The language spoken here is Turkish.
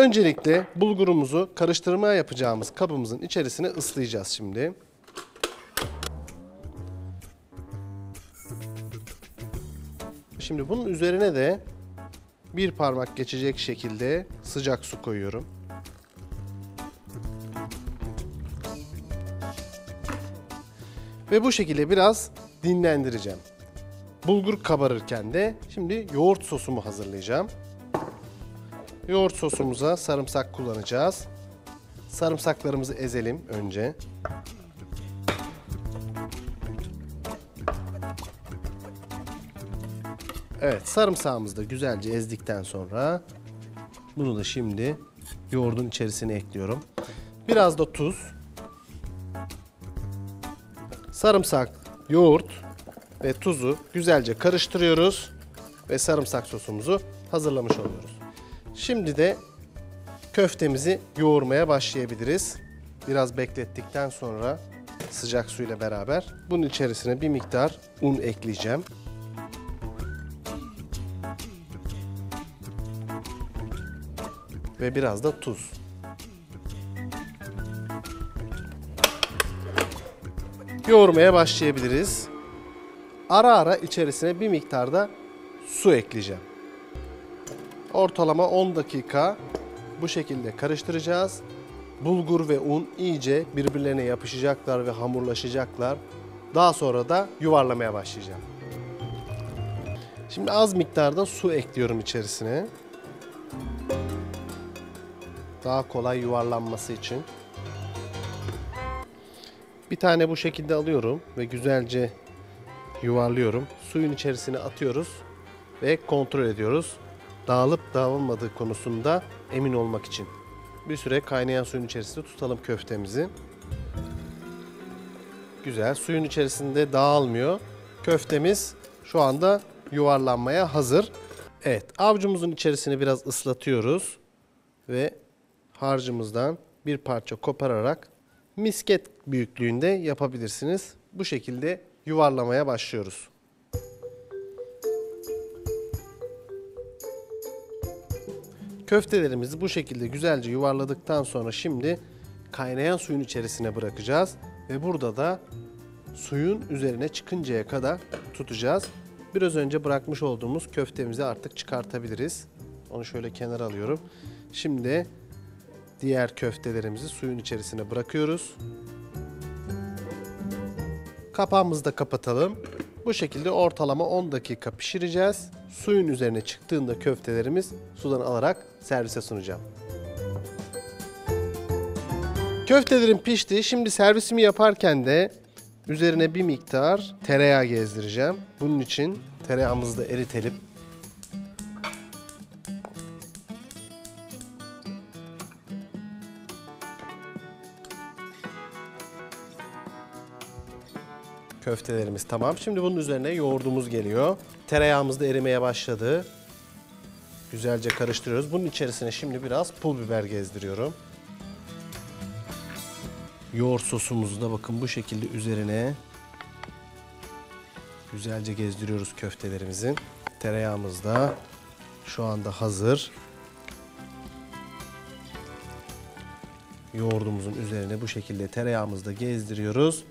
Öncelikle bulgurumuzu karıştırma yapacağımız kabımızın içerisine ıslayacağız şimdi. Şimdi bunun üzerine de bir parmak geçecek şekilde sıcak su koyuyorum. Ve bu şekilde biraz dinlendireceğim. Bulgur kabarırken de şimdi yoğurt sosumu hazırlayacağım. Yoğurt sosumuza sarımsak kullanacağız. Sarımsaklarımızı ezelim önce. Evet sarımsağımızı da güzelce ezdikten sonra bunu da şimdi yoğurdun içerisine ekliyorum. Biraz da tuz. Sarımsak, yoğurt ve tuzu güzelce karıştırıyoruz ve sarımsak sosumuzu hazırlamış oluyoruz. Şimdi de köftemizi yoğurmaya başlayabiliriz. Biraz beklettikten sonra sıcak suyla beraber bunun içerisine bir miktar un ekleyeceğim. Ve biraz da tuz. Yoğurmaya başlayabiliriz. Ara ara içerisine bir miktarda su ekleyeceğim. Ortalama 10 dakika bu şekilde karıştıracağız. Bulgur ve un iyice birbirlerine yapışacaklar ve hamurlaşacaklar. Daha sonra da yuvarlamaya başlayacağım. Şimdi az miktarda su ekliyorum içerisine. Daha kolay yuvarlanması için. Bir tane bu şekilde alıyorum ve güzelce yuvarlıyorum. Suyun içerisine atıyoruz ve kontrol ediyoruz. Dağılıp dağılmadığı konusunda emin olmak için. Bir süre kaynayan suyun içerisinde tutalım köftemizi. Güzel. Suyun içerisinde dağılmıyor. Köftemiz şu anda yuvarlanmaya hazır. Evet, avcumuzun içerisini biraz ıslatıyoruz ve harcımızdan bir parça kopararak misket büyüklüğünde yapabilirsiniz. Bu şekilde yuvarlamaya başlıyoruz. Köftelerimizi bu şekilde güzelce yuvarladıktan sonra şimdi kaynayan suyun içerisine bırakacağız ve burada da suyun üzerine çıkıncaya kadar tutacağız. Biraz önce bırakmış olduğumuz köftemizi artık çıkartabiliriz. Onu şöyle kenara alıyorum. Şimdi diğer köftelerimizi suyun içerisine bırakıyoruz. Kapağımızı da kapatalım. Bu şekilde ortalama 10 dakika pişireceğiz. Suyun üzerine çıktığında köftelerimiz sudan alarak servise sunacağım. Köftelerim pişti. Şimdi servisimi yaparken de üzerine bir miktar tereyağı gezdireceğim. Bunun için tereyağımızı da eritelim. Köftelerimiz tamam. Şimdi bunun üzerine yoğurdumuz geliyor. Tereyağımız da erimeye başladı. Güzelce karıştırıyoruz. Bunun içerisine şimdi biraz pul biber gezdiriyorum. Yoğurt sosumuzu da bakın bu şekilde üzerine güzelce gezdiriyoruz köftelerimizin. Tereyağımız da şu anda hazır. Yoğurdumuzun üzerine bu şekilde tereyağımızı da gezdiriyoruz.